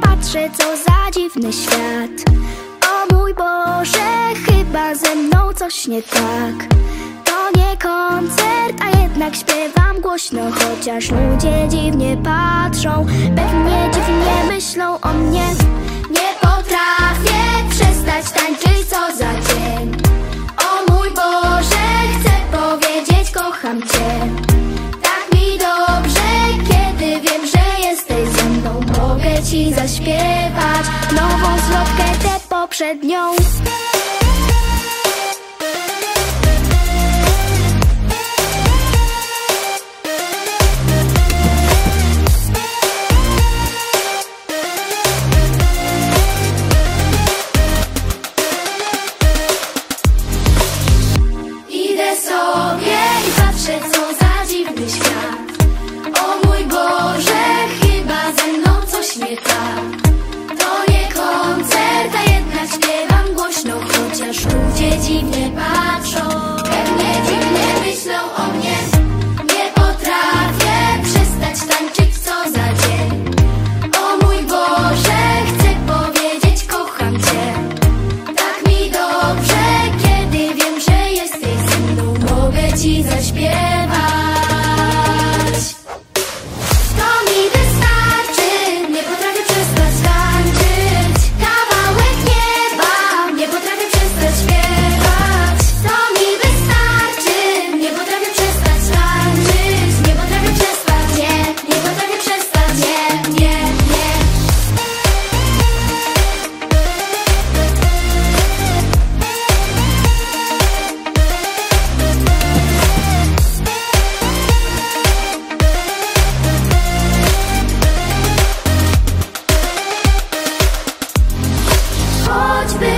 patrzę, co za dziwny świat. O mój Boże, chyba ze mną coś nie tak. To nie koncert, a jednak śpiewam głośno Chociaż ludzie dziwnie patrzą, pewnie dziwnie myślą o mnie zaśpiewać nową zwrotkę tę poprzednią. Idę sobie i patrzę, co za mi watch me.